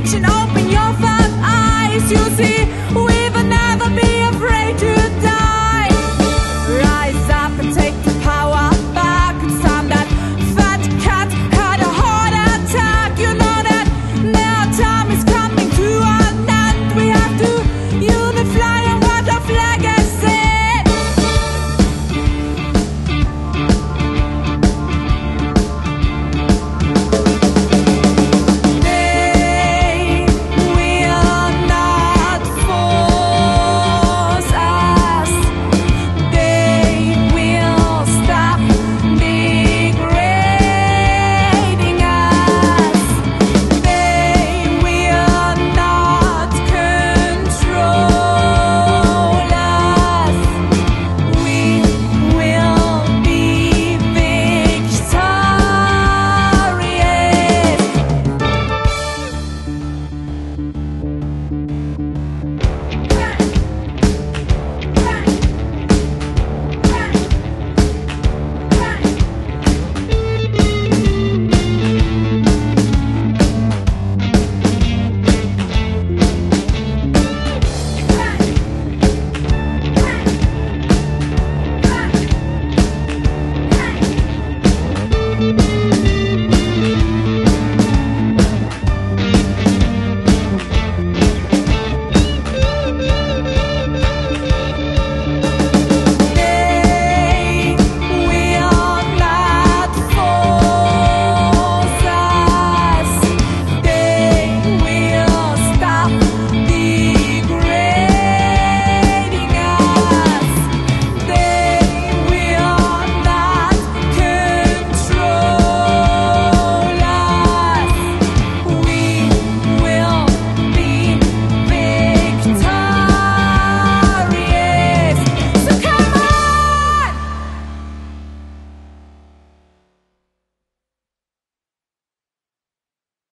reach and open your five eyes. You see, we